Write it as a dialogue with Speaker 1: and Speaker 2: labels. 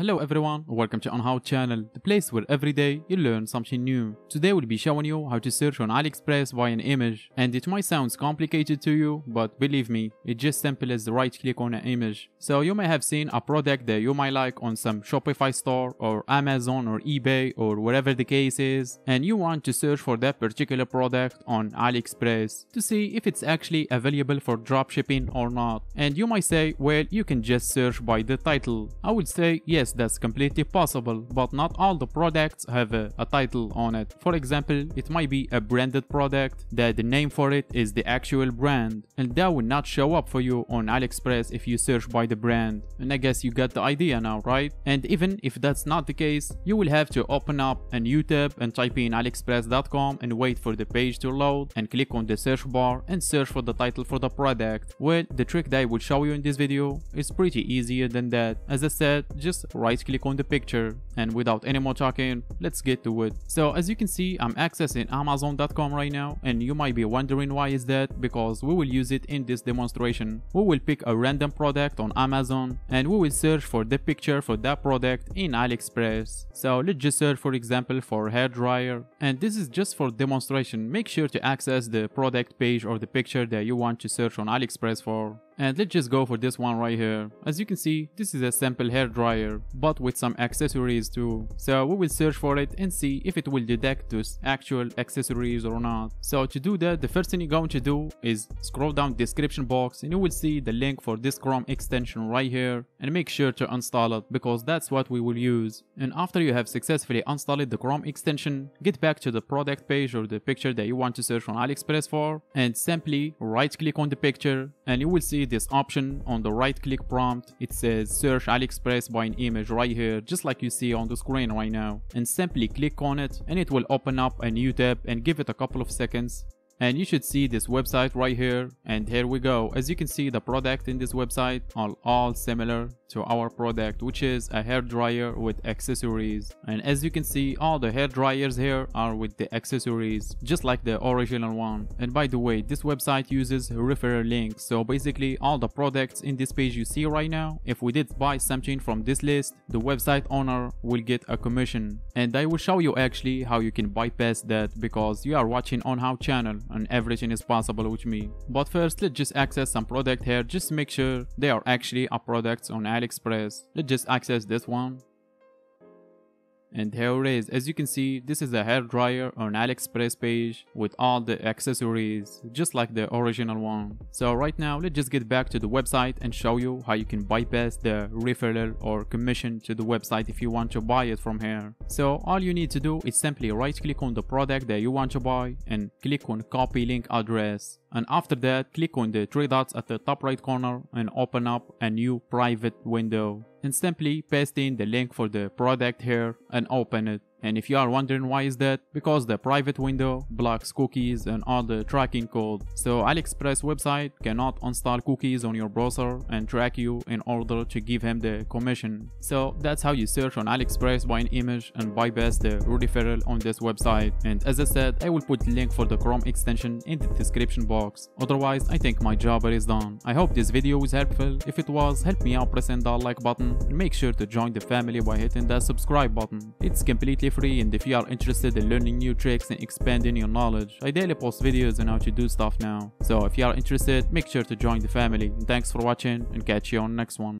Speaker 1: Hello everyone, welcome to OnHOW channel, the place where every day you learn something new. Today we'll be showing you how to search on AliExpress by an image. And it might sound complicated to you, but believe me, it's just simple as right click on an image. So you may have seen a product that you might like on some Shopify store or Amazon or eBay or whatever the case is, and you want to search for that particular product on AliExpress to see if it's actually available for dropshipping or not. And you might say, well, you can just search by the title. I would say, yes, yes, that's completely possible, but not all the products have a, a, title on it. For example, it might be a branded product that the name for it is the actual brand, and that will not show up for you on AliExpress if you search by the brand. And I guess you got the idea now, right? And even if that's not the case, you will have to open up a new tab and type in aliexpress.com and wait for the page to load and click on the search bar and search for the title for the product. Well, the trick that I will show you in this video is pretty easier than that. As I said, just right click on the picture and without any more talking let's get to it. So as you can see i'm accessing amazon.com right now and you might be wondering why is that because we will use it in this demonstration. We will pick a random product on amazon and we will search for the picture for that product in aliexpress. So let's just search for example for hair dryer and this is just for demonstration. Make sure to access the product page or the picture that you want to search on aliexpress for and let's just go for this one right here. As you can see, this is a simple hair dryer, but with some accessories too. So we will search for it and see if it will detect those actual accessories or not. So to do that, the first thing you're going to do is scroll down description box and you will see the link for this Chrome extension right here and make sure to install it because that's what we will use. And after you have successfully installed the Chrome extension, get back to the product page or the picture that you want to search on AliExpress for and simply right click on the picture and you will see this option. On the right click prompt it says search aliexpress by an image right here just like you see on the screen right now and simply click on it and it will open up a new tab and give it a couple of seconds and you should see this website right here. And here we go. As you can see the product in this website are all similar to our product which is a hair dryer with accessories. And as you can see all the hair dryers here are with the accessories just like the original one. And by the way this website uses referral links. So basically all the products in this page you see right now if we did buy something from this list the website owner will get a commission. And I will show you actually how you can bypass that because you are watching OnHOW channel and everything is possible with me but first let's just access some product here just make sure they are actually a products on AliExpress. Let's just access this one and here it is as you can see this is a hair dryer on aliexpress page with all the accessories just like the original one. So right now let's just get back to the website and show you how you can bypass the referral or commission to the website if you want to buy it from here. So all you need to do is simply right click on the product that you want to buy and click on copy link address and after that click on the three dots at the top right corner and open up a new private window. And simply paste in the link for the product here and open it and if you are wondering why is that, because the private window blocks cookies and the tracking code. So AliExpress website cannot install cookies on your browser and track you in order to give him the commission. So that's how you search on AliExpress by an image and bypass the referral on this website. And as I said, I will put link for the Chrome extension in the description box. Otherwise, I think my job is done. I hope this video was helpful. If it was, help me out pressing that like button and make sure to join the family by hitting that subscribe button. It's completely free and if you are interested in learning new tricks and expanding your knowledge, I daily post videos on how to do stuff now. So if you are interested, make sure to join the family. Thanks for watching and catch you on next one.